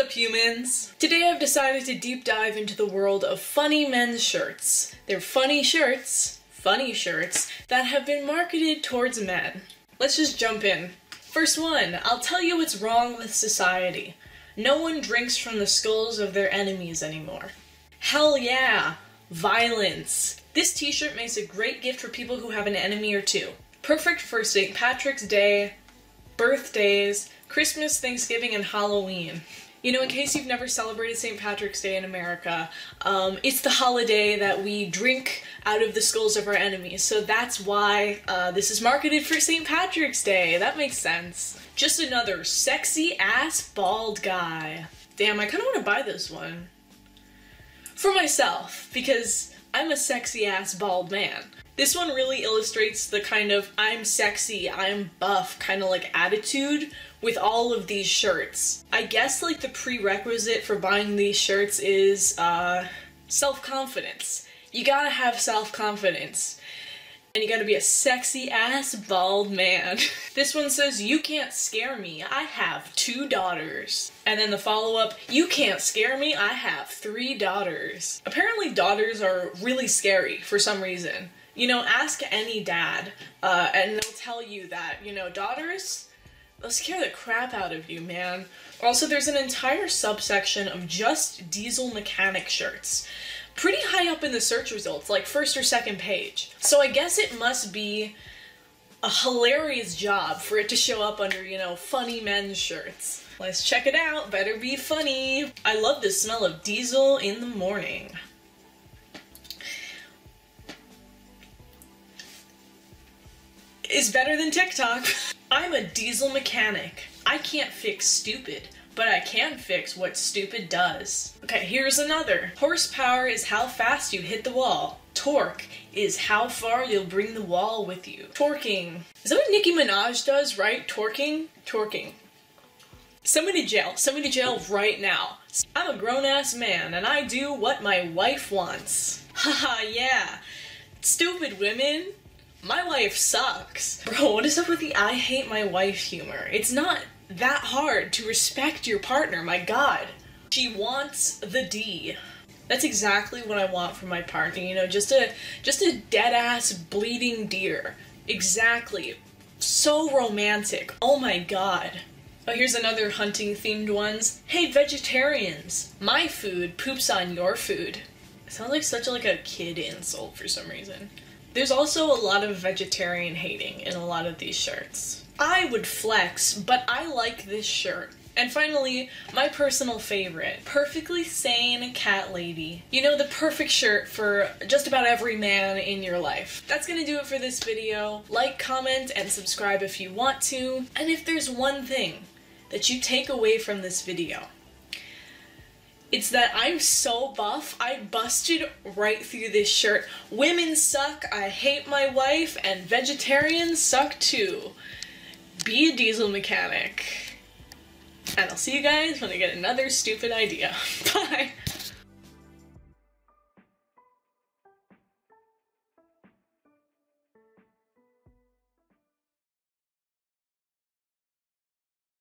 up humans? Today I've decided to deep dive into the world of funny men's shirts. They're funny shirts, funny shirts, that have been marketed towards men. Let's just jump in. First one, I'll tell you what's wrong with society. No one drinks from the skulls of their enemies anymore. Hell yeah! Violence. This t-shirt makes a great gift for people who have an enemy or two. Perfect for St. Patrick's Day, birthdays, Christmas, Thanksgiving, and Halloween. You know, in case you've never celebrated St. Patrick's Day in America, um, it's the holiday that we drink out of the skulls of our enemies. So that's why uh, this is marketed for St. Patrick's Day. That makes sense. Just another sexy ass bald guy. Damn, I kind of want to buy this one. For myself, because I'm a sexy ass bald man. This one really illustrates the kind of I'm sexy, I'm buff kind of like attitude with all of these shirts. I guess like the prerequisite for buying these shirts is uh, self-confidence. You gotta have self-confidence. And you gotta be a sexy ass bald man. this one says, You can't scare me. I have two daughters. And then the follow up, You can't scare me. I have three daughters. Apparently, daughters are really scary for some reason. You know, ask any dad, uh, and they'll tell you that, you know, daughters, they'll scare the crap out of you, man. Also, there's an entire subsection of just diesel mechanic shirts. Pretty high up in the search results, like first or second page. So I guess it must be a hilarious job for it to show up under, you know, funny men's shirts. Let's check it out, better be funny. I love the smell of diesel in the morning. Is better than TikTok. I'm a diesel mechanic. I can't fix stupid, but I can fix what stupid does. Okay, here's another. Horsepower is how fast you hit the wall. Torque is how far you'll bring the wall with you. Torquing. Is that what Nicki Minaj does, right? Torquing? Torquing. Somebody jail. Somebody jail right now. I'm a grown-ass man, and I do what my wife wants. Haha, yeah. Stupid women my wife sucks. Bro, what is up with the I hate my wife humor? It's not that hard to respect your partner, my god. She wants the D. That's exactly what I want from my partner, you know, just a just a dead ass bleeding deer. Exactly. So romantic. Oh my god. Oh, here's another hunting themed ones. Hey vegetarians, my food poops on your food. Sounds like such like a kid insult for some reason. There's also a lot of vegetarian hating in a lot of these shirts. I would flex, but I like this shirt. And finally, my personal favorite, Perfectly Sane Cat Lady. You know, the perfect shirt for just about every man in your life. That's gonna do it for this video. Like, comment, and subscribe if you want to. And if there's one thing that you take away from this video, it's that I'm so buff, I busted right through this shirt. Women suck, I hate my wife, and vegetarians suck too. Be a diesel mechanic. And I'll see you guys when I get another stupid idea. Bye!